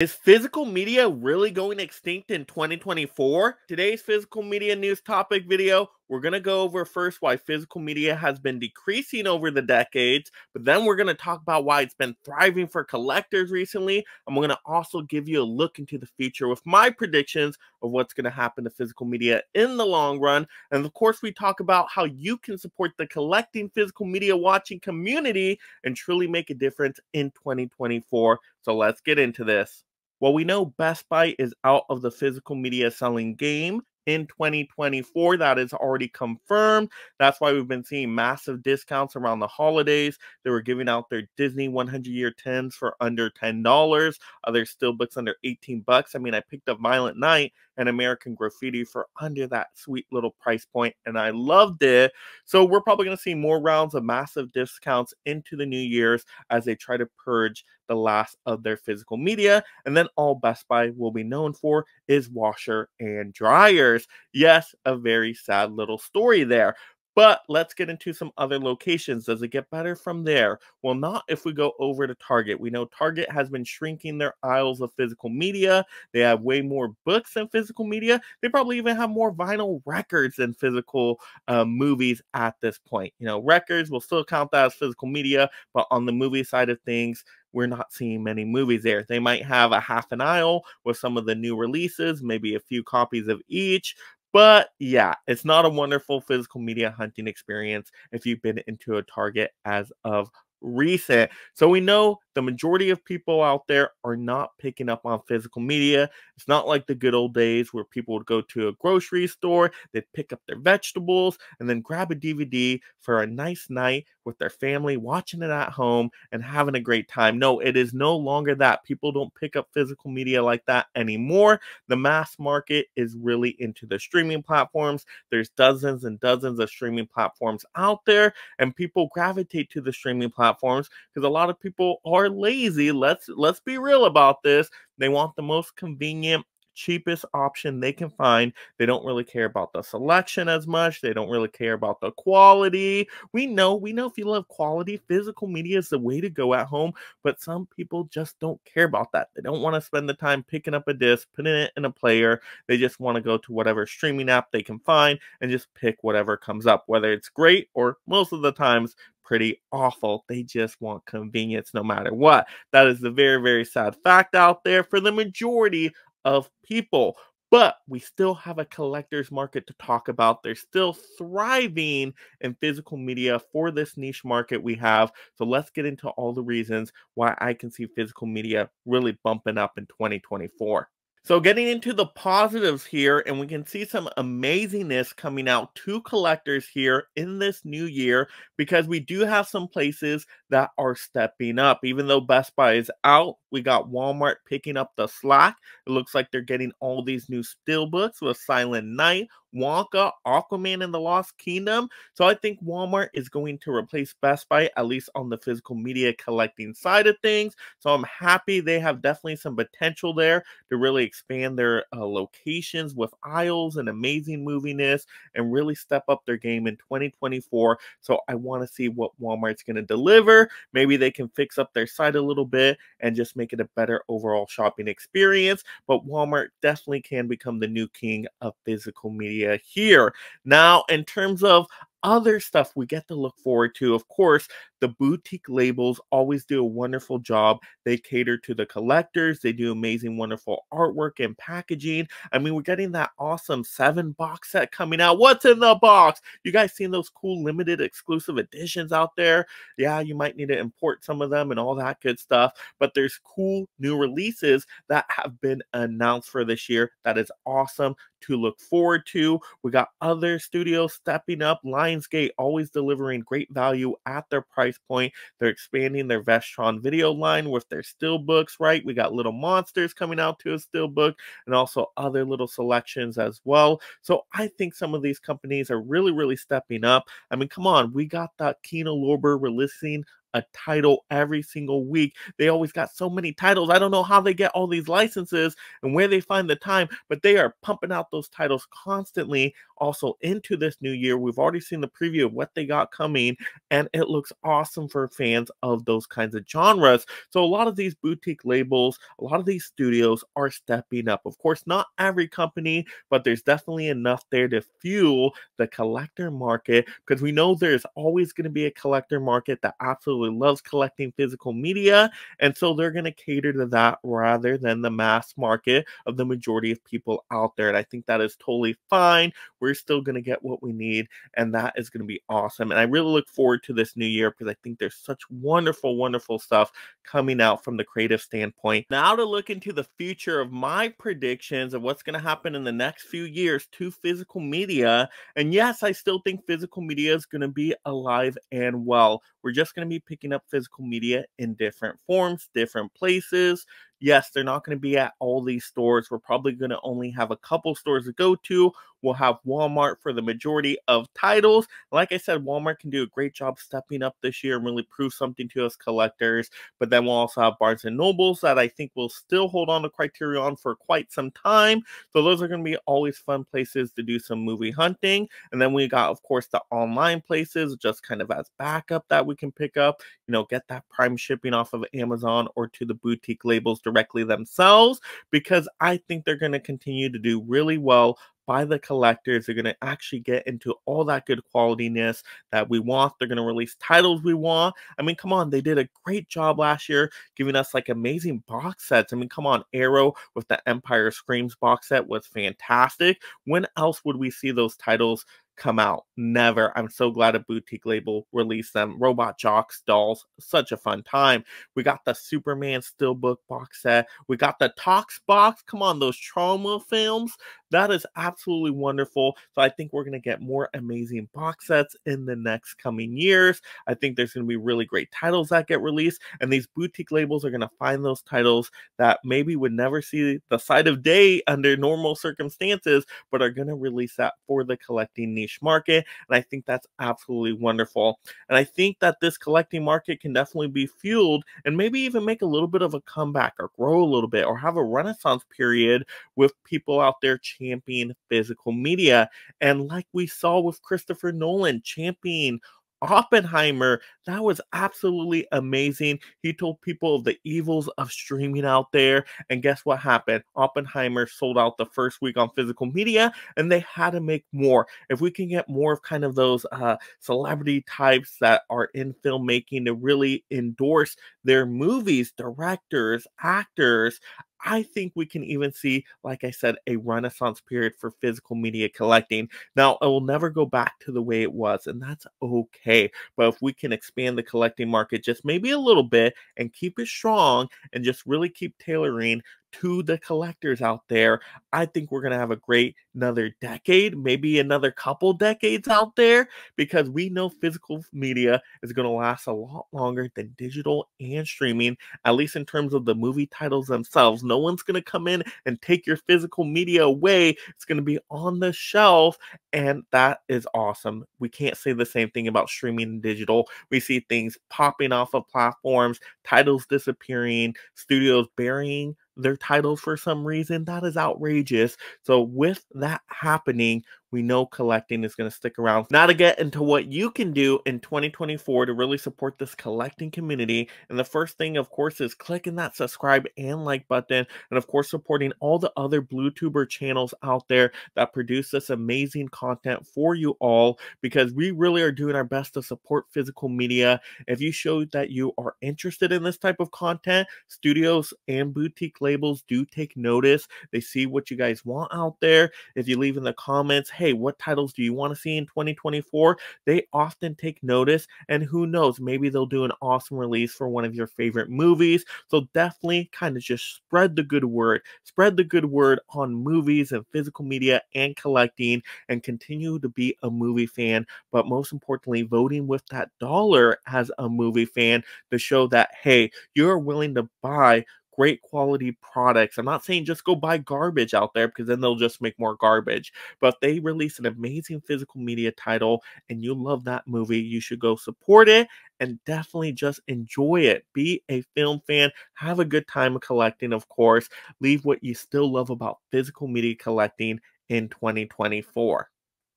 Is physical media really going extinct in 2024? Today's physical media news topic video, we're going to go over first why physical media has been decreasing over the decades, but then we're going to talk about why it's been thriving for collectors recently. And we're going to also give you a look into the future with my predictions of what's going to happen to physical media in the long run. And of course, we talk about how you can support the collecting physical media watching community and truly make a difference in 2024. So let's get into this. Well, we know Best Buy is out of the physical media selling game in 2024. That is already confirmed. That's why we've been seeing massive discounts around the holidays. They were giving out their Disney 100 year 10s for under $10. Other steelbooks under 18 bucks. I mean, I picked up Violent Night and American Graffiti for under that sweet little price point, and I loved it. So we're probably going to see more rounds of massive discounts into the new years as they try to purge the last of their physical media. And then all Best Buy will be known for is washer and dryers. Yes, a very sad little story there. But let's get into some other locations. Does it get better from there? Well, not if we go over to Target. We know Target has been shrinking their aisles of physical media. They have way more books than physical media. They probably even have more vinyl records than physical uh, movies at this point. You know, records will still count that as physical media, but on the movie side of things, we're not seeing many movies there. They might have a half an aisle with some of the new releases, maybe a few copies of each, but yeah, it's not a wonderful physical media hunting experience if you've been into a Target as of recent. So we know the majority of people out there are not picking up on physical media. It's not like the good old days where people would go to a grocery store, they'd pick up their vegetables, and then grab a DVD for a nice night with their family, watching it at home and having a great time. No, it is no longer that. People don't pick up physical media like that anymore. The mass market is really into the streaming platforms. There's dozens and dozens of streaming platforms out there, and people gravitate to the streaming platforms because a lot of people are lazy. Let's let's be real about this. They want the most convenient cheapest option they can find. They don't really care about the selection as much. They don't really care about the quality. We know, we know if you love quality, physical media is the way to go at home, but some people just don't care about that. They don't want to spend the time picking up a disc, putting it in a player. They just want to go to whatever streaming app they can find and just pick whatever comes up, whether it's great or most of the times pretty awful. They just want convenience no matter what. That is the very, very sad fact out there for the majority of people. But we still have a collector's market to talk about. They're still thriving in physical media for this niche market we have. So let's get into all the reasons why I can see physical media really bumping up in 2024. So, getting into the positives here, and we can see some amazingness coming out to collectors here in this new year because we do have some places that are stepping up. Even though Best Buy is out, we got Walmart picking up the slack. It looks like they're getting all these new steelbooks with Silent Night, Wonka, Aquaman, and the Lost Kingdom. So I think Walmart is going to replace Best Buy, at least on the physical media collecting side of things. So I'm happy they have definitely some potential there to really expand their uh, locations with aisles and amazing moviness and really step up their game in 2024. So I want to see what Walmart's going to deliver. Maybe they can fix up their site a little bit and just make it a better overall shopping experience. But Walmart definitely can become the new king of physical media media here. Now, in terms of other stuff we get to look forward to. Of course, the boutique labels always do a wonderful job. They cater to the collectors, they do amazing, wonderful artwork and packaging. I mean, we're getting that awesome seven box set coming out. What's in the box? You guys seen those cool limited exclusive editions out there? Yeah, you might need to import some of them and all that good stuff, but there's cool new releases that have been announced for this year that is awesome to look forward to. We got other studios stepping up. Lionsgate always delivering great value at their price point. They're expanding their Vestron video line with their steelbooks, right? We got Little Monsters coming out to a steelbook and also other little selections as well. So I think some of these companies are really, really stepping up. I mean, come on, we got that Kino Lorber releasing a title every single week. They always got so many titles. I don't know how they get all these licenses and where they find the time, but they are pumping out those titles constantly. Also, into this new year, we've already seen the preview of what they got coming, and it looks awesome for fans of those kinds of genres. So, a lot of these boutique labels, a lot of these studios are stepping up. Of course, not every company, but there's definitely enough there to fuel the collector market because we know there's always going to be a collector market that absolutely loves collecting physical media. And so they're going to cater to that rather than the mass market of the majority of people out there. And I think that is totally fine. We're still going to get what we need, and that is going to be awesome. And I really look forward to this new year because I think there's such wonderful, wonderful stuff coming out from the creative standpoint. Now to look into the future of my predictions of what's going to happen in the next few years to physical media. And yes, I still think physical media is going to be alive and well. We're just going to be picking up physical media in different forms, different places. Yes, they're not going to be at all these stores. We're probably going to only have a couple stores to go to. We'll have Walmart for the majority of titles. Like I said, Walmart can do a great job stepping up this year and really prove something to us collectors. But then we'll also have Barnes and Nobles that I think will still hold on to Criterion for quite some time. So those are going to be always fun places to do some movie hunting. And then we got, of course, the online places just kind of as backup that we can pick up. You know, get that prime shipping off of Amazon or to the boutique labels directly themselves because I think they're going to continue to do really well by the collectors. They're going to actually get into all that good qualityness that we want. They're going to release titles we want. I mean, come on, they did a great job last year giving us like amazing box sets. I mean, come on, Arrow with the Empire Screams box set was fantastic. When else would we see those titles come out. Never. I'm so glad a boutique label released them. Robot Jox dolls, such a fun time. We got the Superman Steelbook box set. We got the Tox Box. Come on, those Troma films. That is absolutely wonderful. So I think we're going to get more amazing box sets in the next coming years. I think there's going to be really great titles that get released, and these boutique labels are going to find those titles that maybe would never see the sight of day under normal circumstances, but are going to release that for the collecting niche market. And I think that's absolutely wonderful. And I think that this collecting market can definitely be fueled and maybe even make a little bit of a comeback or grow a little bit or have a renaissance period with people out there champion physical media. And like we saw with Christopher Nolan, champion Oppenheimer, that was absolutely amazing. He told people of the evils of streaming out there. And guess what happened? Oppenheimer sold out the first week on physical media and they had to make more. If we can get more of kind of those uh, celebrity types that are in filmmaking to really endorse their movies, directors, actors, I think we can even see, like I said, a renaissance period for physical media collecting. Now, it will never go back to the way it was, and that's okay. But if we can expand the collecting market just maybe a little bit and keep it strong and just really keep tailoring to the collectors out there. I think we're going to have a great another decade, maybe another couple decades out there because we know physical media is going to last a lot longer than digital and streaming, at least in terms of the movie titles themselves. No one's going to come in and take your physical media away. It's going to be on the shelf, and that is awesome. We can't say the same thing about streaming and digital. We see things popping off of platforms, titles disappearing, studios burying their titles for some reason. That is outrageous. So, with that happening, we know collecting is going to stick around. Now to get into what you can do in 2024 to really support this collecting community. And the first thing, of course, is clicking that subscribe and like button. And of course, supporting all the other BlueTuber channels out there that produce this amazing content for you all because we really are doing our best to support physical media. If you show that you are interested in this type of content, studios and boutique labels do take notice. They see what you guys want out there. If you leave in the comments, hey, what titles do you want to see in 2024? They often take notice, and who knows, maybe they'll do an awesome release for one of your favorite movies. So definitely kind of just spread the good word, spread the good word on movies and physical media and collecting, and continue to be a movie fan. But most importantly, voting with that dollar as a movie fan to show that, hey, you're willing to buy great quality products. I'm not saying just go buy garbage out there because then they'll just make more garbage. But they release an amazing physical media title and you love that movie, you should go support it and definitely just enjoy it. Be a film fan, have a good time collecting, of course. Leave what you still love about physical media collecting in 2024.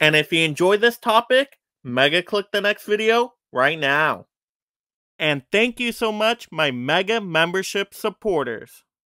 And if you enjoy this topic, mega click the next video right now. And thank you so much, my mega membership supporters.